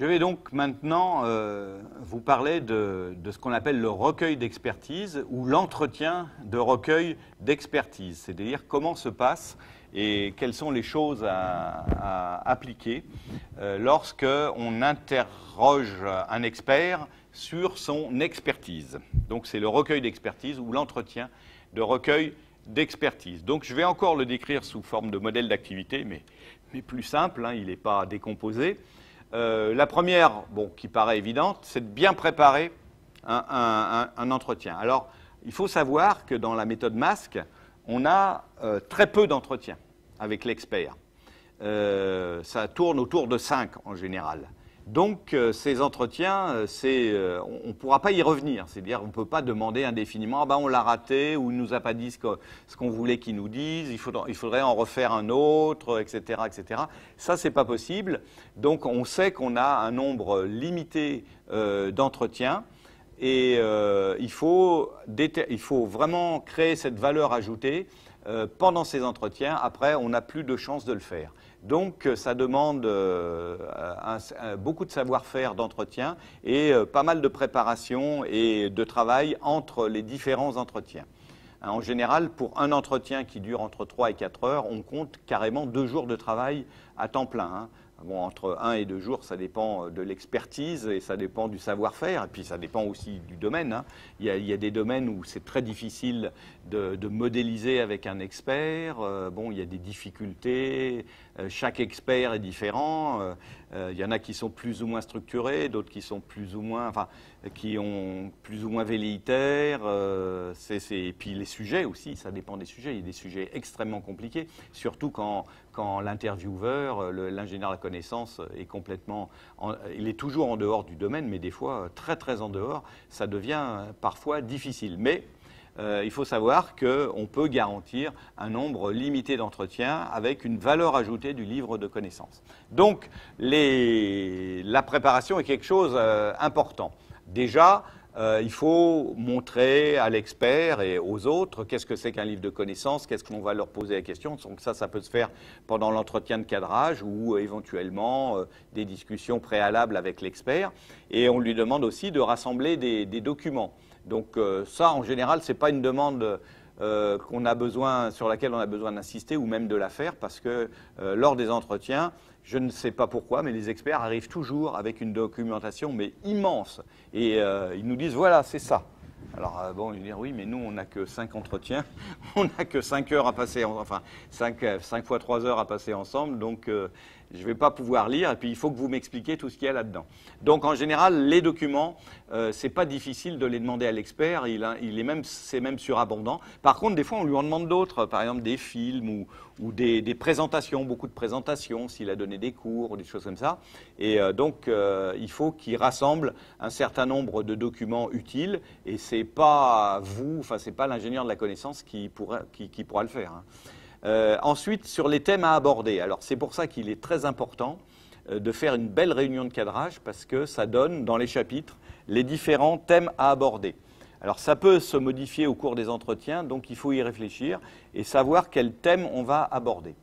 Je vais donc maintenant euh, vous parler de, ce qu'on appelle le recueil d'expertise ou l'entretien de recueil d'expertise, c'est-à-dire comment se passe et quelles sont les choses à, appliquer euh, lorsque on interroge un expert sur son expertise. Donc c'est le recueil d'expertise ou l'entretien de recueil d'expertise. Donc je vais encore le décrire sous forme de modèle d'activité, mais, plus simple, hein, il n'est pas décomposé. Euh, la première, qui paraît évidente, c'est de bien préparer un, entretien. Alors, il faut savoir que dans la méthode masque, on a euh, très peu d'entretiens avec l'expert. Euh, ça tourne autour de 5 en général. Donc euh, ces entretiens, euh, euh, on ne pourra pas y revenir. C'est-à-dire on ne peut pas demander indéfiniment, ah ben, on l'a raté ou il ne nous a pas dit ce qu'on voulait qu'il nous dise, il faudrait, en refaire un autre, etc. etc. Ça, ce n'est pas possible. Donc on sait qu'on a un nombre limité d'entretiens. Et il, faut il, faut vraiment créer cette valeur ajoutée pendant ces entretiens. Après, on n'a plus de chance de le faire. Donc euh, ça demande euh, beaucoup de savoir-faire d'entretien et euh, pas mal de préparation et de travail entre les différents entretiens. Hein, en général, pour un entretien qui dure entre 3 et 4 heures, on compte carrément deux jours de travail à temps plein. Entre un et deux jours, ça dépend euh, de l'expertise et ça dépend du savoir-faire, et puis ça dépend aussi du domaine. Hein. Il, y a, des domaines où c'est très difficile de, modéliser avec un expert. Euh, bon, il y a des difficultés. Euh, chaque expert est différent. il y en a qui sont plus ou moins structurés, d'autres qui sont plus ou moins, qui ont plus ou moins velléitaires. et puis les sujets aussi, ça dépend des sujets. Il y a des sujets extrêmement compliqués, surtout quand quand l'intervieweur, euh, l'ingénieur de la connaissance est complètement, il est toujours en dehors du domaine, mais des fois très très en dehors, ça devient parfois difficile. Mais euh, il faut savoir qu'on peut garantir un nombre limité d'entretiens avec une valeur ajoutée du livre de connaissances. Donc la préparation est quelque chose d'important. Euh, Déjà, euh, il faut montrer à l'expert et aux autres qu'est-ce que c'est qu'un livre de connaissances, qu'est-ce qu'on va leur poser la question. Donc ça, ça peut se faire pendant l'entretien de cadrage ou euh, éventuellement euh, des discussions préalables avec l'expert. Et on lui demande aussi de rassembler des, documents. Donc ça, en général, ce n'est pas une demande qu'on a besoin, sur laquelle on a besoin d'insister ou même de la faire, parce que lors des entretiens, je ne sais pas pourquoi, mais les experts arrivent toujours avec une documentation mais immense. Et euh, ils nous disent, voilà, c'est ça. Alors, euh, bon, ils dire oui, mais nous, on n'a que 5 entretiens, on n'a que 5 heures à passer, enfin, 5, 5 fois 3 heures à passer ensemble, donc euh, je ne vais pas pouvoir lire, et puis il faut que vous m'expliquiez tout ce qu'il y a là-dedans. Donc, en général, les documents, euh, ce n'est pas difficile de les demander à l'expert, il, est même, c'est même surabondant. Par contre, des fois, on lui en demande d'autres, par exemple des films ou, des, présentations, beaucoup de présentations, s'il a donné des cours ou des choses comme ça. Et donc, il faut qu'il rassemble un certain nombre de documents utiles, et c'est pas vous, enfin c'est pas l'ingénieur de la connaissance qui pourra, qui, pourra le faire. Hein. Euh, ensuite, sur les thèmes à aborder. Alors c'est pour ça qu'il est très important euh, de faire une belle réunion de cadrage parce que ça donne dans les chapitres les différents thèmes à aborder. Alors ça peut se modifier au cours des entretiens, donc il faut y réfléchir et savoir quel thème on va aborder.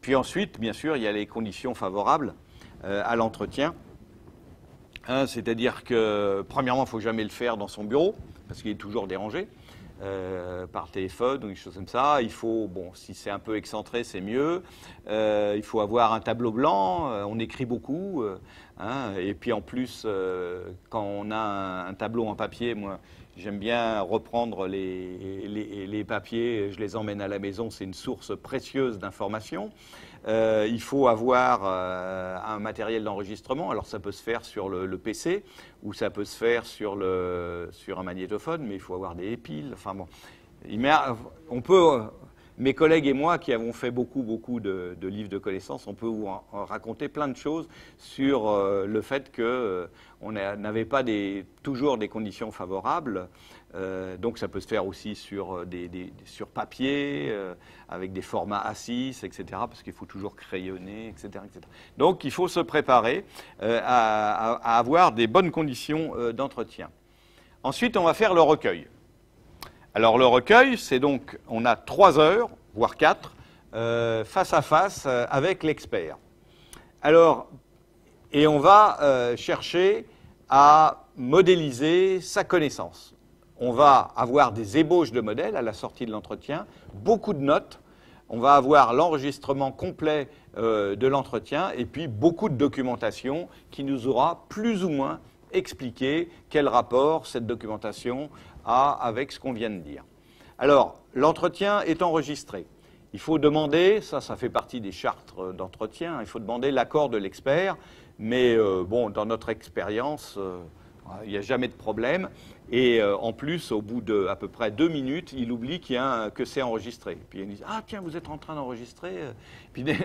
Puis ensuite, bien sûr, il y a les conditions favorables euh, à l'entretien. C'est-à-dire que, premièrement, il ne faut jamais le faire dans son bureau parce qu'il est toujours dérangé. Euh, par téléphone ou des choses comme ça. Il faut, bon, si c'est un peu excentré, c'est mieux. Euh, il faut avoir un tableau blanc. Euh, on écrit beaucoup. Hein, et puis en plus, quand on a un, tableau en papier, moi, j'aime bien reprendre les, les, les, papiers. Je les emmène à la maison. C'est une source précieuse d'informations. Euh, il faut avoir euh, un matériel d'enregistrement. Alors ça peut se faire sur le, PC ou ça peut se faire sur, le, sur un magnétophone, mais il faut avoir des piles. Enfin bon, on peut mes collègues et moi, qui avons fait beaucoup, beaucoup de, livres de connaissances, on peut vous raconter plein de choses sur euh, le fait qu'on euh, n'avait pas toujours des conditions favorables. Euh, donc ça peut se faire aussi sur, papier, avec des formats A6, etc., parce qu'il faut toujours crayonner, etc.. Donc il faut se préparer à, avoir des bonnes conditions d'entretien. Ensuite, on va faire le recueil. Alors le recueil, c'est donc, on a trois heures, voire quatre, euh, face à face euh, avec l'expert. Alors, et on va euh, chercher à modéliser sa connaissance. On va avoir des ébauches de modèles à la sortie de l'entretien, beaucoup de notes, on va avoir l'enregistrement complet de l'entretien et puis beaucoup de documentation qui nous aura plus ou moins expliqué quel rapport cette documentation a avec ce qu'on vient de dire. Alors, l'entretien est enregistré. Il faut demander, ça, ça fait partie des chartes d'entretien, il faut demander l'accord de l'expert, mais euh, bon, dans notre expérience, euh, il n'y a jamais de problème. Et euh, en plus, au bout de à peu près deux minutes, il oublie qu'il a que c'est enregistré. Puis il dit Ah, tiens, vous êtes en train d'enregistrer.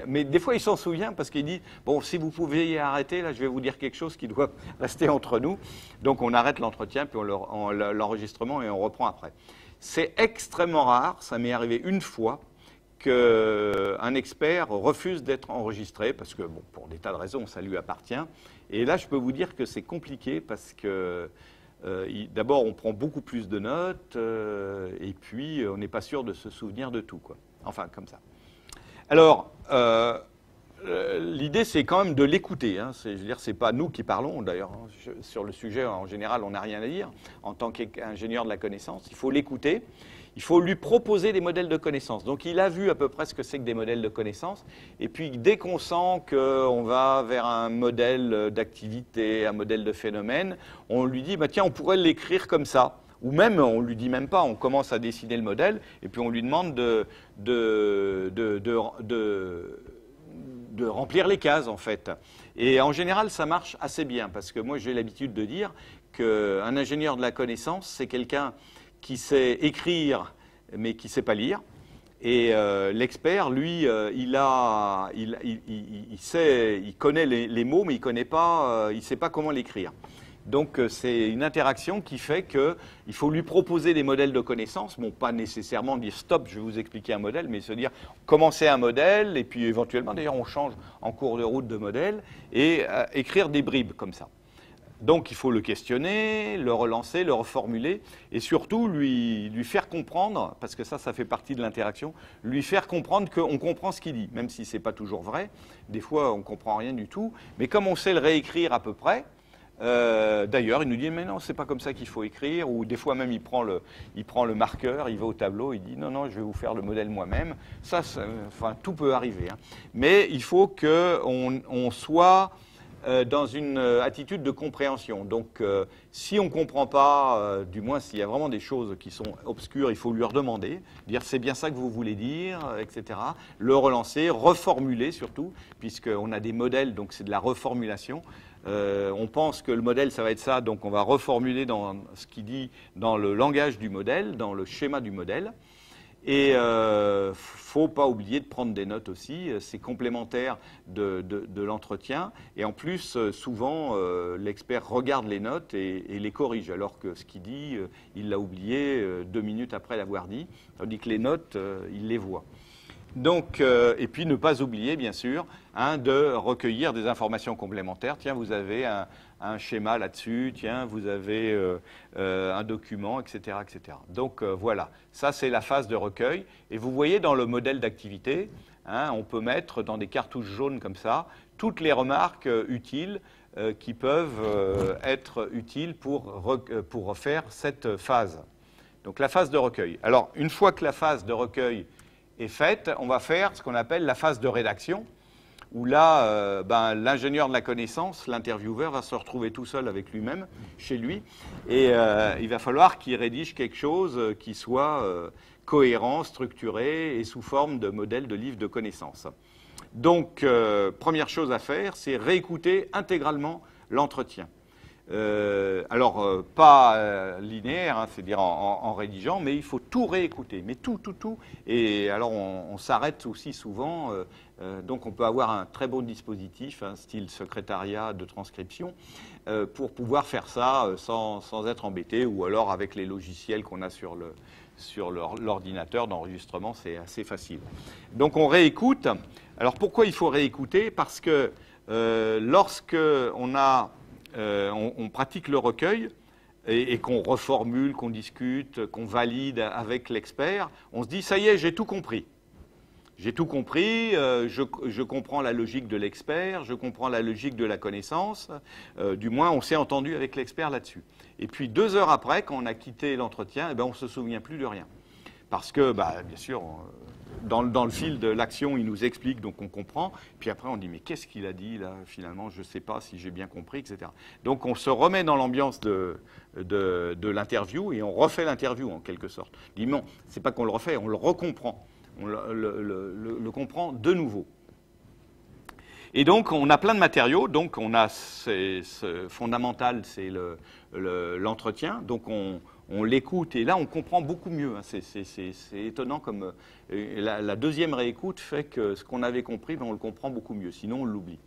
mais des fois, il s'en souvient parce qu'il dit Bon, si vous pouviez arrêter, là, je vais vous dire quelque chose qui doit rester entre nous. Donc on arrête l'entretien, puis on l'enregistrement et on reprend après. C'est extrêmement rare, ça m'est arrivé une fois, qu'un expert refuse d'être enregistré, parce que, bon, pour des tas de raisons, ça lui appartient. Et là, je peux vous dire que c'est compliqué, parce que euh, d'abord, on prend beaucoup plus de notes, euh, et puis on n'est pas sûr de se souvenir de tout. Quoi. Enfin, comme ça. Alors, euh, l'idée, c'est quand même de l'écouter. Hein. Je veux dire, c'est pas nous qui parlons, d'ailleurs. Hein. Sur le sujet, en général, on n'a rien à dire. En tant qu'ingénieur de la connaissance, il faut l'écouter il faut lui proposer des modèles de connaissances. Donc il a vu à peu près ce que c'est que des modèles de connaissances. Et puis dès qu'on sent qu'on va vers un modèle d'activité, un modèle de phénomène, on lui dit, bah, tiens, on pourrait l'écrire comme ça. Ou même, on lui dit même pas, on commence à dessiner le modèle, et puis on lui demande de, de, de remplir les cases, en fait. Et en général, ça marche assez bien, parce que moi, j'ai l'habitude de dire qu'un ingénieur de la connaissance, c'est quelqu'un qui sait écrire mais qui ne sait pas lire. Et euh, l'expert, lui, euh, il, a, il, sait, il connaît les, mots, mais il pas, euh, sait pas comment l'écrire. Donc c'est une interaction qui fait qu'il faut lui proposer des modèles de connaissances, bon pas nécessairement dire stop, je vais vous expliquer un modèle, mais se dire commencer un modèle et puis éventuellement d'ailleurs on change en cours de route de modèle et écrire des bribes comme ça. Donc il faut le questionner, le relancer, le reformuler, et surtout lui, faire comprendre, parce que ça, ça fait partie de l'interaction, lui faire comprendre qu'on comprend ce qu'il dit, même si ce n'est pas toujours vrai. Des fois, on ne comprend rien du tout, mais comme on sait le réécrire à peu près, euh, D'ailleurs, il nous dit mais non, c'est pas comme ça qu'il faut écrire. Ou des fois même, il prend le, il prend le marqueur, il va au tableau, il dit non non, je vais vous faire le modèle moi-même. Ça, enfin, tout peut arriver. Hein. Mais il faut qu'on on soit euh, dans une euh, attitude de compréhension. Donc, euh, si on ne comprend pas, du moins s'il y a vraiment des choses qui sont obscures, il faut lui redemander, dire c'est bien ça que vous voulez dire, etc. Le relancer, reformuler surtout, puisqu'on a des modèles, donc c'est de la reformulation. on pense que le modèle, ça va être ça, donc on va reformuler dans ce qu'il dit dans le langage du modèle, dans le schéma du modèle. Et euh, faut pas oublier de prendre des notes aussi. C'est complémentaire de, l'entretien. Et en plus, euh, souvent, euh, l'expert regarde les notes et, les corrige, alors que ce qu'il dit, euh, il l'a oublié deux minutes après l'avoir dit. Tandis que les notes, il les voit. Donc, et puis ne pas oublier, bien sûr, hein, de recueillir des informations complémentaires. Tiens, vous avez un, un schéma là-dessus, tiens, vous avez euh, euh, un document, etc. etc. Donc euh, voilà, ça c'est la phase de recueil. Et vous voyez dans le modèle d'activité, hein, on peut mettre dans des cartouches jaunes comme ça toutes les remarques utiles qui peuvent être utiles pour, pour refaire cette phase. Donc la phase de recueil. Alors une fois que la phase de recueil est faite, on va faire ce qu'on appelle la phase de rédaction où là, euh, ben, l'ingénieur de la connaissance, l'intervieweur, va se retrouver tout seul avec lui-même, chez lui, et euh, il va falloir qu'il rédige quelque chose qui soit euh, cohérent, structuré et sous forme de modèle de livre de connaissances. Donc, première chose à faire, c'est réécouter intégralement l'entretien. Alors, pas linéaire, hein, c'est-à-dire en, rédigeant, mais il faut tout réécouter, mais tout, tout, tout. Et alors, on, s'arrête aussi souvent, donc on peut avoir un très bon dispositif, un style secrétariat de transcription, pour pouvoir faire ça sans, sans, être embêté, ou alors avec les logiciels qu'on a sur le sur l'ordinateur d'enregistrement, c'est assez facile. Donc on réécoute. Alors pourquoi il faut réécouter? Parce que lorsque on a euh, on, pratique le recueil et, qu'on reformule, qu'on discute, qu'on valide avec l'expert, on se dit ça y est, j'ai tout compris. J'ai tout compris, euh, je, comprends la logique de l'expert, je comprends la logique de la connaissance, euh, du moins on s'est entendu avec l'expert là-dessus. Et puis deux heures après, quand on a quitté l'entretien, eh ben, on ne se souvient plus de rien. Parce que, bah, bien sûr, dans, le fil de l'action, il nous explique, donc on comprend. Puis après, on dit, mais qu'est-ce qu'il a dit là Finalement, je ne sais pas si j'ai bien compris, etc. Donc on se remet dans l'ambiance de, l'interview et on refait l'interview en quelque sorte. Dis non, c'est pas qu'on le refait, on le recomprend. On le, comprend de nouveau. Et donc, on a plein de matériaux. Donc, on a ce, fondamental, c'est l'entretien. donc, on, l'écoute et là on comprend beaucoup mieux. Hein. C'est étonnant comme euh, la, deuxième réécoute fait que ce qu'on avait compris, ben, on le comprend beaucoup mieux, sinon on l'oublie.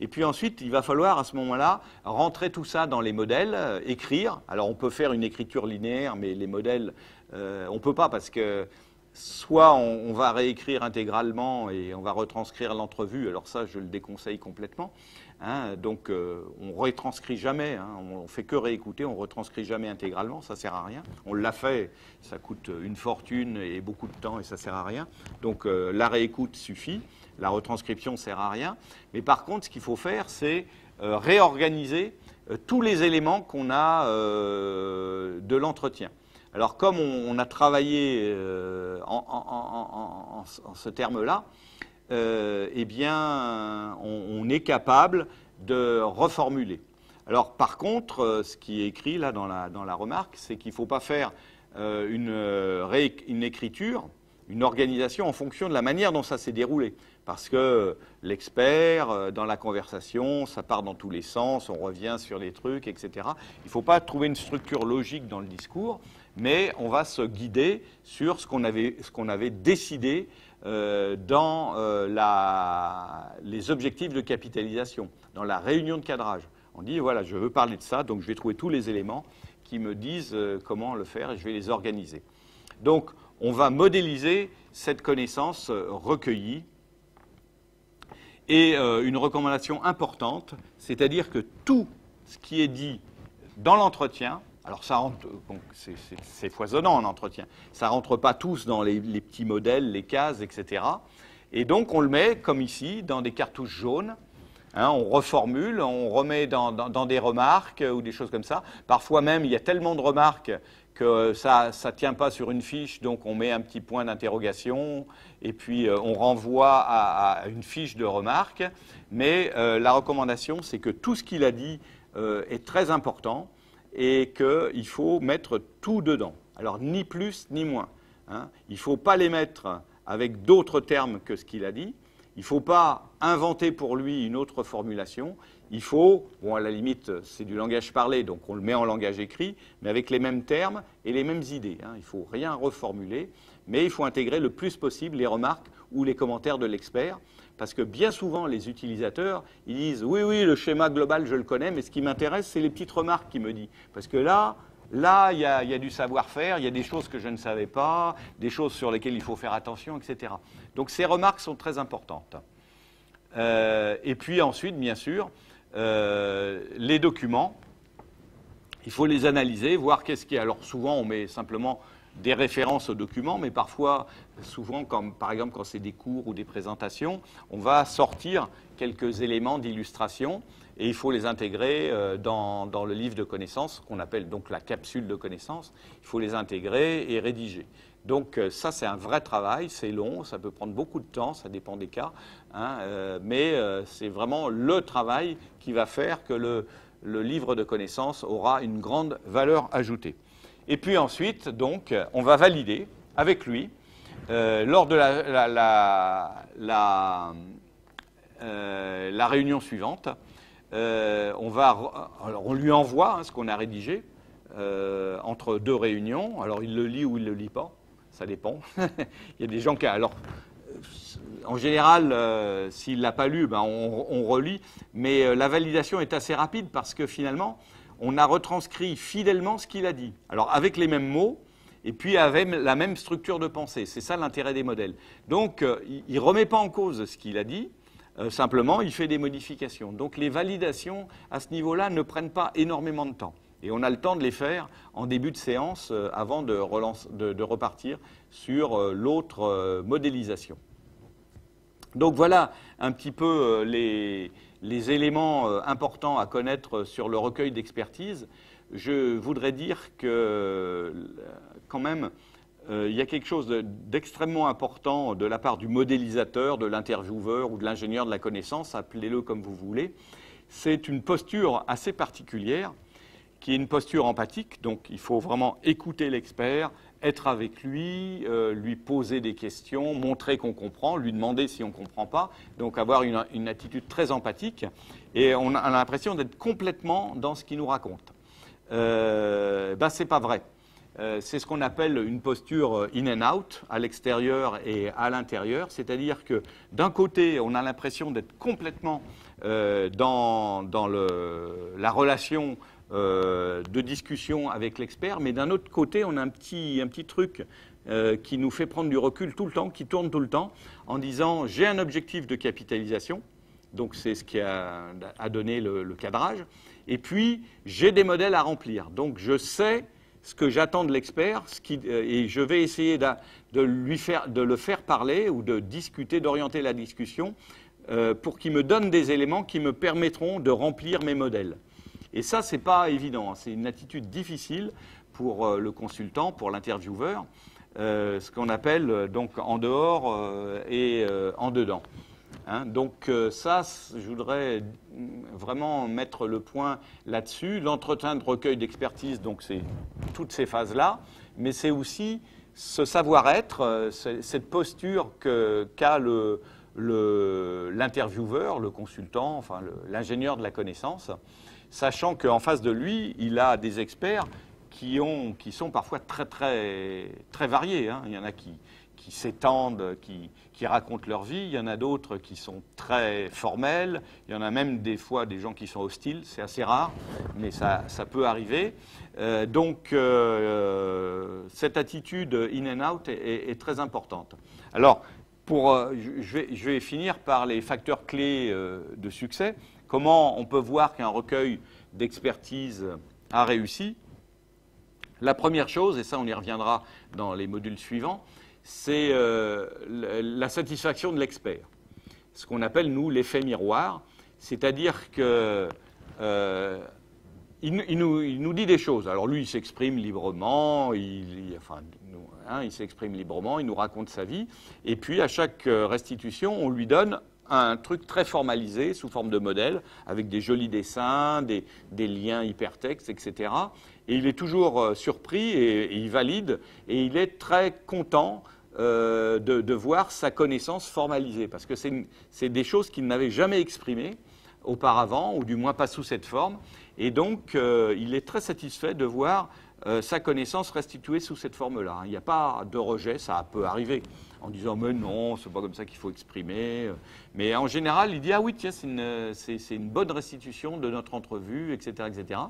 Et puis ensuite, il va falloir à ce moment-là rentrer tout ça dans les modèles, euh, écrire. Alors on peut faire une écriture linéaire, mais les modèles, euh, on ne peut pas parce que soit on, va réécrire intégralement et on va retranscrire l'entrevue, alors ça je le déconseille complètement, Hein, donc euh, on ne retranscrit jamais, hein, on, ne fait que réécouter, on ne retranscrit jamais intégralement, ça sert à rien. On l'a fait, ça coûte une fortune et beaucoup de temps et ça sert à rien. Donc euh, la réécoute suffit, la retranscription ne sert à rien. Mais par contre, ce qu'il faut faire, c'est euh, réorganiser tous les éléments qu'on a de l'entretien. Alors comme on, a travaillé en, ce terme-là, euh, eh bien, on, est capable de reformuler. Alors, par contre, euh, ce qui est écrit là dans la, remarque, c'est qu'il ne faut pas faire euh, une, une, écriture, une organisation en fonction de la manière dont ça s'est déroulé. Parce que l'expert, dans la conversation, ça part dans tous les sens, on revient sur les trucs, etc. Il ne faut pas trouver une structure logique dans le discours, mais on va se guider sur ce qu'on avait, décidé euh, dans euh, les objectifs de capitalisation, dans la réunion de cadrage. On dit, voilà, je veux parler de ça, donc je vais trouver tous les éléments qui me disent euh, comment le faire et je vais les organiser. Donc, on va modéliser cette connaissance recueillie. Et une recommandation importante, c'est-à-dire que tout ce qui est dit dans l'entretien, alors ça rentre, c'est foisonnant en entretien. Ça rentre pas tous dans les, petits modèles, les cases, etc. Et donc on le met, comme ici, dans des cartouches jaunes. Hein, on reformule, on remet dans, des remarques ou des choses comme ça. Parfois même, il y a tellement de remarques que ça ne tient pas sur une fiche, donc on met un petit point d'interrogation et puis euh, on renvoie à, une fiche de remarques. Mais euh, la recommandation, c'est que tout ce qu'il a dit euh, est très important et qu'il faut mettre tout dedans. Alors ni plus ni moins. Hein. Il ne faut pas les mettre avec d'autres termes que ce qu'il a dit. Il ne faut pas inventer pour lui une autre formulation. Il faut, bon à la limite c'est du langage parlé, donc on le met en langage écrit, mais avec les mêmes termes et les mêmes idées. Hein. Il ne faut rien reformuler, mais il faut intégrer le plus possible les remarques ou les commentaires de l'expert. Parce que bien souvent, les utilisateurs, ils disent oui, oui, le schéma global, je le connais, mais ce qui m'intéresse, c'est les petites remarques qu'il me dit. Parce que là, là, il y a, du savoir-faire, il y a des choses que je ne savais pas, des choses sur lesquelles il faut faire attention, etc. Donc ces remarques sont très importantes. Euh, et puis ensuite, bien sûr, euh, les documents, il faut les analyser, voir qu'est-ce qui est. Alors souvent, on met simplement des références aux documents, mais parfois, souvent, comme par exemple quand c'est des cours ou des présentations, on va sortir quelques éléments d'illustration et il faut les intégrer euh, dans, dans le livre de connaissances, qu'on appelle donc la capsule de connaissances. Il faut les intégrer et rédiger. Donc euh, ça, c'est un vrai travail, c'est long, ça peut prendre beaucoup de temps, ça dépend des cas, hein, euh, mais c'est vraiment le travail qui va faire que le, livre de connaissances aura une grande valeur ajoutée. Et puis ensuite, donc, on va valider avec lui, euh, lors de la, euh, réunion suivante, euh, on, va, on lui envoie hein, ce qu'on a rédigé entre deux réunions. Alors il le lit ou il ne le lit pas, ça dépend. il y a des gens qui... Alors, en général, s'il ne l'a pas lu, ben on, relit, mais la validation est assez rapide parce que finalement, on a retranscrit fidèlement ce qu'il a dit. Alors avec les mêmes mots, et puis avec la même structure de pensée. C'est ça l'intérêt des modèles. Donc euh, il ne remet pas en cause ce qu'il a dit, euh, simplement il fait des modifications. Donc les validations à ce niveau-là ne prennent pas énormément de temps. Et on a le temps de les faire en début de séance euh, avant de, repartir sur l'autre modélisation. Donc voilà un petit peu les, les éléments importants à connaître sur le recueil d'expertise. Je voudrais dire que quand même, il y a quelque chose d'extrêmement important de la part du modélisateur, de l'intervieweur ou de l'ingénieur de la connaissance, appelez-le comme vous voulez. C'est une posture assez particulière qui est une posture empathique, donc il faut vraiment écouter l'expert, être avec lui, euh, lui poser des questions, montrer qu'on comprend, lui demander si on ne comprend pas, donc avoir une, attitude très empathique, et on a l'impression d'être complètement dans ce qu'il nous raconte. Euh, ben, ce n'est pas vrai. Euh, c'est ce qu'on appelle une posture in and out, à l'extérieur et à l'intérieur, c'est-à-dire que d'un côté, on a l'impression d'être complètement dans, dans le, la relation euh, de discussion avec l'expert, mais d'un autre côté, on a un petit, un petit truc euh, qui nous fait prendre du recul tout le temps, qui tourne tout le temps, en disant j'ai un objectif de capitalisation, donc c'est ce qui a, donné le, cadrage, et puis j'ai des modèles à remplir, donc je sais ce que j'attends de l'expert, euh, et je vais essayer de, lui faire, de le faire parler ou de discuter, d'orienter la discussion pour qu'il me donne des éléments qui me permettront de remplir mes modèles. Et ça, ce n'est pas évident. Hein. C'est une attitude difficile pour euh, le consultant, pour l'intervieweur, euh, ce qu'on appelle euh, donc en dehors et en dedans. Hein. donc ça, je voudrais vraiment mettre le point là-dessus. L'entretien de recueil d'expertise, donc c'est toutes ces phases-là, mais c'est aussi ce savoir-être, cette posture qu'a l'intervieweur, le, consultant, enfin l'ingénieur de la connaissance, sachant qu'en face de lui, il a des experts qui, ont, qui sont parfois très, très, très variés. Hein. Il y en a qui, qui s'étendent, qui, qui, racontent leur vie. Il y en a d'autres qui sont très formels. Il y en a même des fois des gens qui sont hostiles. C'est assez rare, mais ça, ça peut arriver. Euh, donc, euh, cette attitude in and out est, très importante. Alors, pour, euh, je, vais, finir par les facteurs clés de succès. Comment on peut voir qu'un recueil d'expertise a réussi? La première chose, et ça on y reviendra dans les modules suivants, c'est euh, la satisfaction de l'expert. Ce qu'on appelle, nous, l'effet miroir, c'est-à-dire que euh, nous, dit des choses. Alors lui, il s'exprime librement, hein, il s'exprime librement, il nous raconte sa vie, et puis à chaque restitution, on lui donne un truc très formalisé sous forme de modèle, avec des jolis dessins, des, liens hypertextes, etc. Et il est toujours euh, surpris et, il valide, et il est très content euh, de, voir sa connaissance formalisée, parce que c'est des choses qu'il n'avait jamais exprimées auparavant, ou du moins pas sous cette forme, et donc euh, il est très satisfait de voir sa connaissance restituée sous cette forme-là. Il n'y a pas de rejet, ça peut arriver en disant mais non, c'est pas comme ça qu'il faut exprimer. Mais en général, il dit ah oui, tiens, c'est une, bonne restitution de notre entrevue, etc. etc.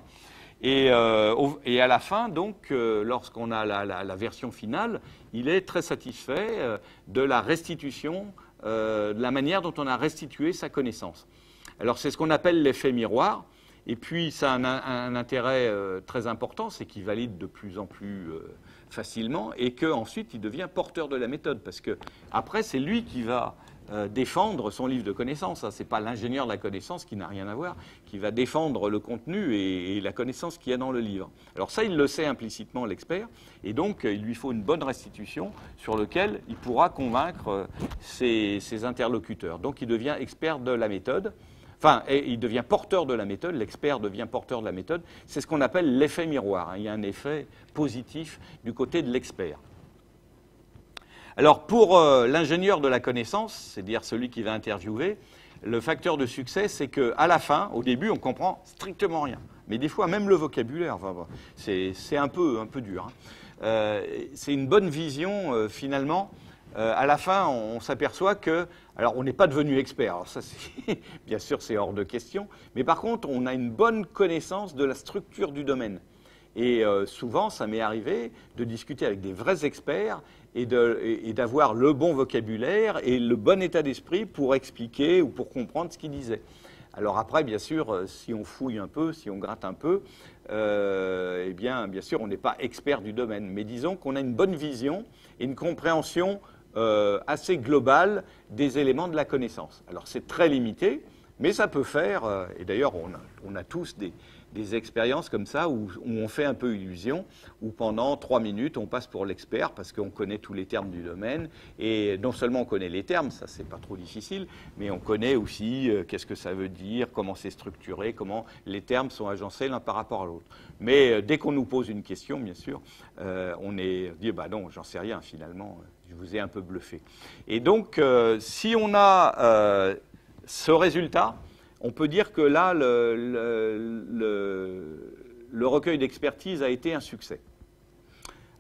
Et, euh, et à la fin, donc, euh, lorsqu'on a la, version finale, il est très satisfait euh, de la restitution, de la manière dont on a restitué sa connaissance. Alors c'est ce qu'on appelle l'effet miroir. Et puis ça a un, intérêt très important, c'est qu'il valide de plus en plus facilement et qu'ensuite il devient porteur de la méthode. Parce que après, c'est lui qui va euh, défendre son livre de connaissances. Ce n'est pas l'ingénieur de la connaissance qui n'a rien à voir, qui va défendre le contenu et, la connaissance qu'il y a dans le livre. Alors ça, il le sait implicitement, l'expert, et donc il lui faut une bonne restitution sur laquelle il pourra convaincre euh, ses interlocuteurs. Donc il devient expert de la méthode. Enfin, il devient porteur de la méthode, l'expert devient porteur de la méthode. C'est ce qu'on appelle l'effet miroir. Hein. Il y a un effet positif du côté de l'expert. Alors, pour euh, l'ingénieur de la connaissance, c'est-à-dire celui qui va interviewer, le facteur de succès, c'est qu'à la fin, au début, on comprend strictement rien. Mais des fois, même le vocabulaire, c'est un peu, un peu dur. Hein. Euh, c'est une bonne vision, euh, finalement, euh, à la fin, on, s'aperçoit que, alors on n'est pas devenu expert, alors ça, bien sûr, c'est hors de question, mais par contre, on a une bonne connaissance de la structure du domaine. Et euh, souvent, ça m'est arrivé de discuter avec des vrais experts et d'avoir le bon vocabulaire et le bon état d'esprit pour expliquer ou pour comprendre ce qu'ils disaient. Alors après, bien sûr, euh, si on fouille un peu, si on gratte un peu, eh bien, bien sûr, on n'est pas expert du domaine. Mais disons qu'on a une bonne vision et une compréhension assez globale des éléments de la connaissance. Alors c'est très limité, mais ça peut faire, et d'ailleurs on a tous des, expériences comme ça où, on fait un peu illusion, où pendant trois minutes on passe pour l'expert parce qu'on connaît tous les termes du domaine et non seulement on connaît les termes, ça c'est pas trop difficile, mais on connaît aussi euh, qu'est-ce que ça veut dire, comment c'est structuré, comment les termes sont agencés l'un par rapport à l'autre. Mais euh, dès qu'on nous pose une question, bien sûr, euh, on est dit bah non, j'en sais rien finalement, je vous ai un peu bluffé. Et donc si on a ce résultat, on peut dire que là, le, recueil d'expertise a été un succès.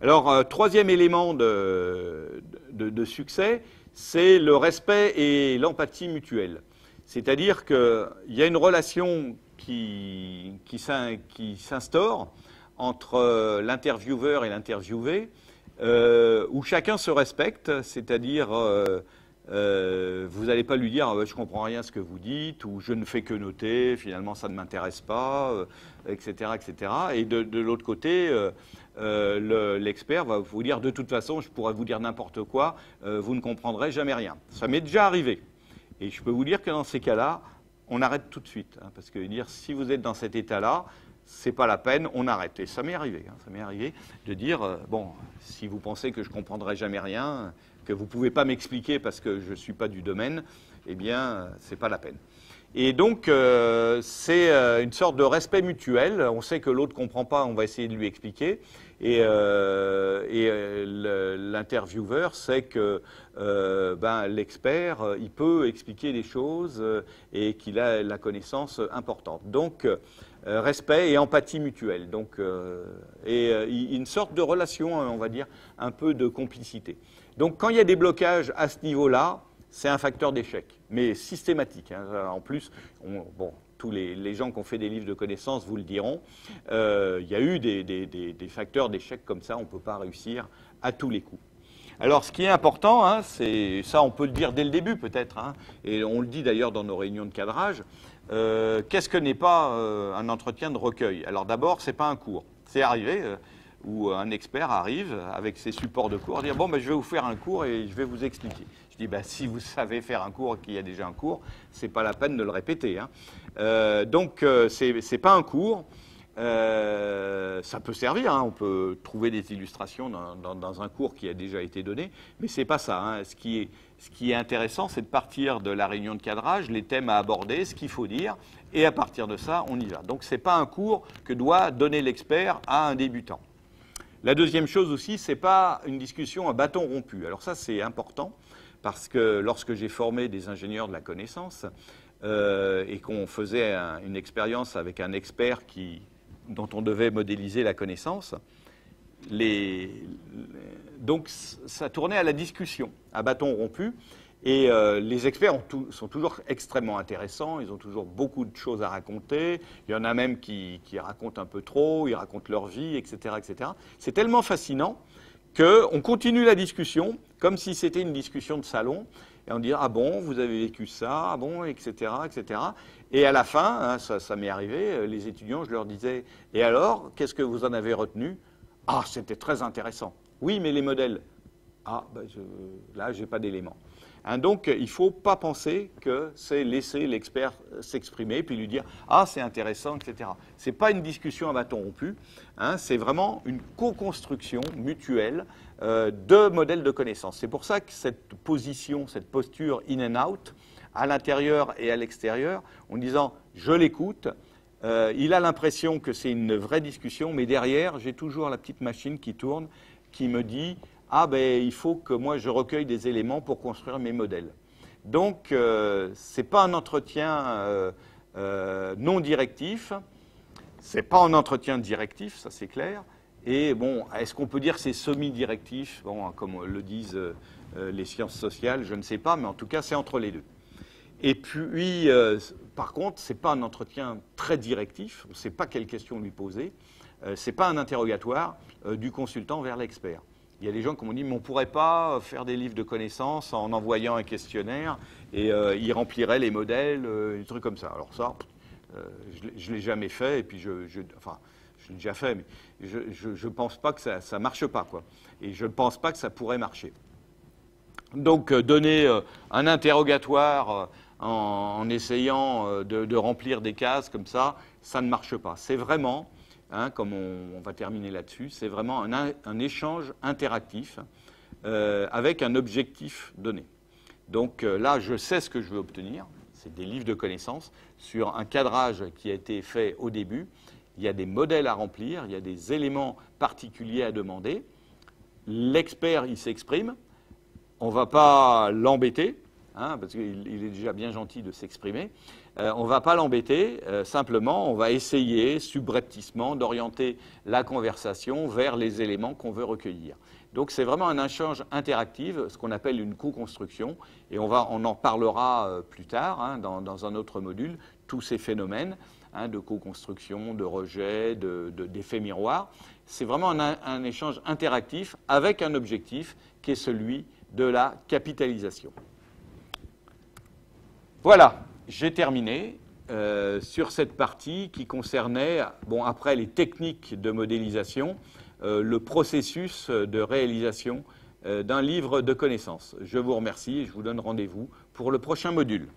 Alors, euh, troisième élément de, succès, c'est le respect et l'empathie mutuelle. C'est-à-dire qu'il y a une relation qui, s'instaure entre euh, l'intervieweur et l'interviewé, euh, où chacun se respecte, c'est-à-dire euh, vous n'allez pas lui dire je ah je comprends rien ce que vous dites ou je ne fais que noter, finalement ça ne m'intéresse pas, etc., euh, etc. Et de, l'autre côté, euh, l'expert va vous dire de toute façon je pourrais vous dire n'importe quoi, vous ne comprendrez jamais rien. Ça m'est déjà arrivé. Et je peux vous dire que dans ces cas-là, on arrête tout de suite. Hein, parce que dire si vous êtes dans cet état-là, c'est pas la peine, on arrête. Et ça m'est arrivé, hein, ça m'est arrivé de dire bon, si vous pensez que je comprendrai jamais rien, que vous ne pouvez pas m'expliquer parce que je ne suis pas du domaine, eh bien, ce n'est pas la peine. Et donc, euh, c'est euh, une sorte de respect mutuel. On sait que l'autre ne comprend pas, on va essayer de lui expliquer. Et, euh, l'intervieweur sait que ben, l'expert, il peut expliquer des choses et qu'il a la connaissance importante. Donc, respect et empathie mutuelle. Donc, et une sorte de relation, on va dire, un peu de complicité. Donc quand il y a des blocages à ce niveau-là, c'est un facteur d'échec, mais systématique. Hein. En plus, bon, tous les, gens qui ont fait des livres de connaissances vous le diront, euh, il y a eu des, facteurs d'échec comme ça, on ne peut pas réussir à tous les coups. Alors ce qui est important, hein, c'est ça on peut le dire dès le début peut-être, hein, et on le dit d'ailleurs dans nos réunions de cadrage, euh, qu'est-ce que n'est pas euh, un entretien de recueil? Alors d'abord, ce n'est pas un cours. C'est arrivé, où un expert arrive avec ses supports de cours, dire bon, ben, je vais vous faire un cours et je vais vous expliquer. Dis ben, si vous savez faire un cours et qu'il y a déjà un cours, c'est pas la peine de le répéter. Hein. Euh, donc euh, ce n'est pas un cours. Euh, ça peut servir, hein. on peut trouver des illustrations dans, un cours qui a déjà été donné, mais ce n'est pas ça. Hein. Ce, qui est, ce qui est intéressant, c'est de partir de la réunion de cadrage, les thèmes à aborder, ce qu'il faut dire, et à partir de ça, on y va. Donc ce n'est pas un cours que doit donner l'expert à un débutant. La deuxième chose aussi, ce n'est pas une discussion à bâton rompu. Alors ça, c'est important, parce que lorsque j'ai formé des ingénieurs de la connaissance euh, et qu'on faisait une expérience avec un expert qui, dont on devait modéliser la connaissance, donc ça tournait à la discussion, à bâton rompu. Et euh, les experts sont toujours extrêmement intéressants, ils ont toujours beaucoup de choses à raconter. Il y en a même qui, racontent un peu trop, ils racontent leur vie, etc. etc. C'est tellement fascinant qu'on continue la discussion comme si c'était une discussion de salon. Et on dit Ah bon, vous avez vécu ça, ah bon, etc. etc. Et à la fin, hein, ça, m'est arrivé, euh, les étudiants, je leur disais Et alors, qu'est-ce que vous en avez retenu? Ah, c'était très intéressant. Oui, mais les modèles Ah, ben là, je n'ai pas d'éléments. Hein, donc, il ne faut pas penser que c'est laisser l'expert s'exprimer puis lui dire Ah, c'est intéressant, etc. Ce n'est pas une discussion à bâton rompu, hein, c'est vraiment une co-construction mutuelle euh, de modèles de connaissances. C'est pour ça que cette position, cette posture in and out, à l'intérieur et à l'extérieur, en disant Je l'écoute, euh, il a l'impression que c'est une vraie discussion, mais derrière, j'ai toujours la petite machine qui tourne qui me dit ah ben il faut que moi je recueille des éléments pour construire mes modèles. Donc euh, ce n'est pas un entretien euh, euh, non directif, ce n'est pas un entretien directif, ça c'est clair. Et bon, est-ce qu'on peut dire que c'est semi-directif? Bon, comme le disent les sciences sociales, je ne sais pas, mais en tout cas c'est entre les deux. Et puis, par contre, ce n'est pas un entretien très directif, on ne sait pas quelle question lui poser, ce n'est pas un interrogatoire du consultant vers l'expert. Il y a des gens qui m'ont dit, mais on ne pourrait pas faire des livres de connaissances en envoyant un questionnaire et euh, ils rempliraient les modèles, euh, des trucs comme ça. Alors ça, euh, je ne l'ai jamais fait, et puis je, enfin, je l'ai déjà fait, mais je ne pense pas que ça ne marche pas, quoi. Et je ne pense pas que ça pourrait marcher. Donc donner un interrogatoire en, essayant de, remplir des cases comme ça, ça ne marche pas. C'est vraiment, hein, comme on, va terminer là-dessus, c'est vraiment un, échange interactif avec un objectif donné. Donc là, je sais ce que je veux obtenir, c'est des livres de connaissances sur un cadrage qui a été fait au début. Il y a des modèles à remplir, il y a des éléments particuliers à demander. L'expert, il s'exprime. On ne va pas l'embêter, hein, parce qu'il est déjà bien gentil de s'exprimer. Euh, on ne va pas l'embêter, euh, simplement, on va essayer subrepticement d'orienter la conversation vers les éléments qu'on veut recueillir. Donc c'est vraiment un échange interactif, ce qu'on appelle une co-construction, et on, va, en parlera euh, plus tard hein, dans, un autre module, tous ces phénomènes hein, de co-construction, de rejet, d'effet de, miroir. C'est vraiment un, échange interactif avec un objectif qui est celui de la capitalisation. Voilà, j'ai terminé. Euh, sur cette partie qui concernait, bon, après les techniques de modélisation, euh, le processus de réalisation euh, d'un livre de connaissances. Je vous remercie et je vous donne rendez-vous pour le prochain module.